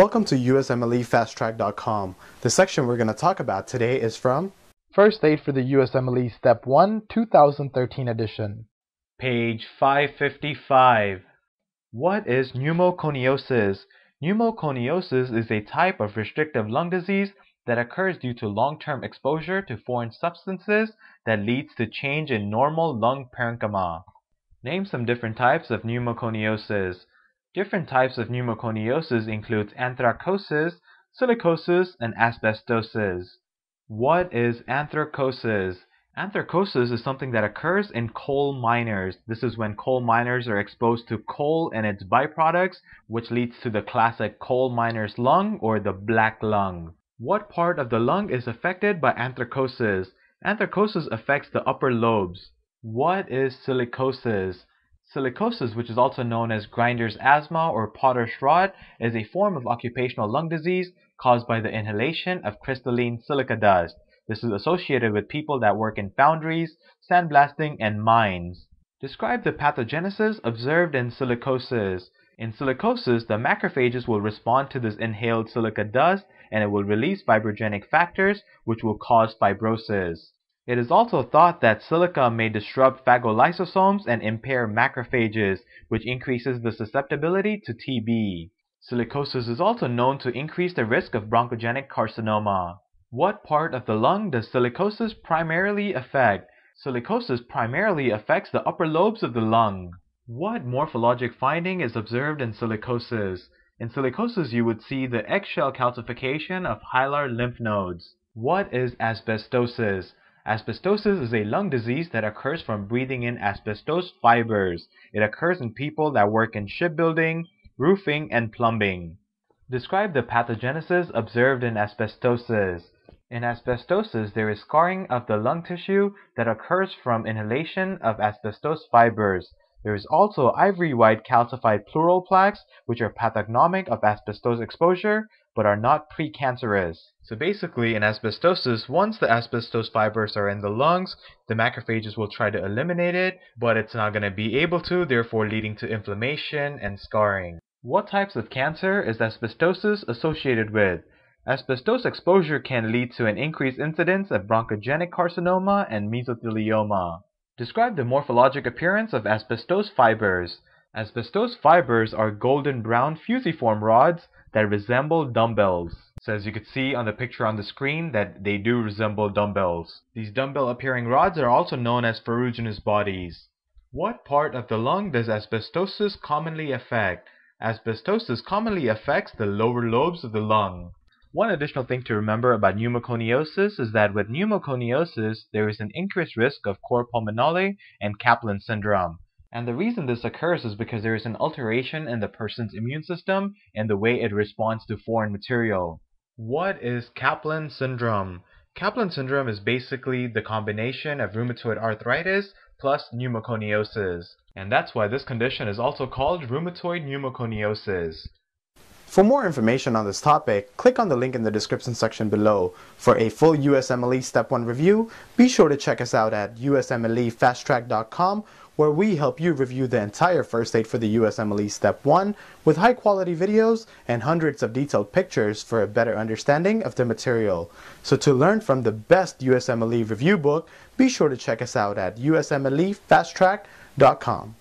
Welcome to USMLEFasttrack.com. The section we're going to talk about today is from First Aid for the USMLE Step 1 2013 edition. Page 555. What is pneumoconiosis? Pneumoconiosis is a type of restrictive lung disease that occurs due to long-term exposure to foreign substances that leads to change in normal lung parenchyma. Name some different types of pneumoconiosis. Different types of pneumoconiosis include anthracosis, silicosis, and asbestosis. What is anthracosis? Anthracosis is something that occurs in coal miners. This is when coal miners are exposed to coal and its byproducts, which leads to the classic coal miner's lung or the black lung. What part of the lung is affected by anthracosis? Anthracosis affects the upper lobes. What is silicosis? Silicosis, which is also known as grinder's asthma or potter's rot, is a form of occupational lung disease caused by the inhalation of crystalline silica dust. This is associated with people that work in foundries, sandblasting, and mines. Describe the pathogenesis observed in silicosis. In silicosis, the macrophages will respond to this inhaled silica dust and it will release fibrogenic factors which will cause fibrosis. It is also thought that silica may disrupt phagolysosomes and impair macrophages, which increases the susceptibility to TB. Silicosis is also known to increase the risk of bronchogenic carcinoma. What part of the lung does silicosis primarily affect? Silicosis primarily affects the upper lobes of the lung. What morphologic finding is observed in silicosis? In silicosis, you would see the eggshell calcification of hilar lymph nodes. What is asbestosis? Asbestosis is a lung disease that occurs from breathing in asbestos fibers. It occurs in people that work in shipbuilding, roofing, and plumbing. Describe the pathogenesis observed in asbestosis. In asbestosis, there is scarring of the lung tissue that occurs from inhalation of asbestos fibers. There is also ivory white calcified pleural plaques, which are pathognomic of asbestos exposure, but are not precancerous. So basically, in asbestosis, once the asbestos fibers are in the lungs, the macrophages will try to eliminate it, but it's not going to be able to, therefore leading to inflammation and scarring. What types of cancer is asbestosis associated with? Asbestos exposure can lead to an increased incidence of bronchogenic carcinoma and mesothelioma. Describe the morphologic appearance of asbestos fibers. Asbestos fibers are golden brown fusiform rods that resemble dumbbells. So as you can see on the picture on the screen that they do resemble dumbbells. These dumbbell appearing rods are also known as ferruginous bodies. What part of the lung does asbestosis commonly affect? Asbestosis commonly affects the lower lobes of the lung. One additional thing to remember about pneumoconiosis is that with pneumoconiosis, there is an increased risk of cor pulmonale and Caplan syndrome. And the reason this occurs is because there is an alteration in the person's immune system and the way it responds to foreign material. What is Caplan syndrome? Caplan syndrome is basically the combination of rheumatoid arthritis plus pneumoconiosis. And that's why this condition is also called rheumatoid pneumoconiosis. For more information on this topic, click on the link in the description section below. For a full USMLE Step 1 review, be sure to check us out at usmlefasttrack.com where we help you review the entire first aid for the USMLE Step 1 with high quality videos and hundreds of detailed pictures for a better understanding of the material. So to learn from the best USMLE review book, be sure to check us out at usmlefasttrack.com.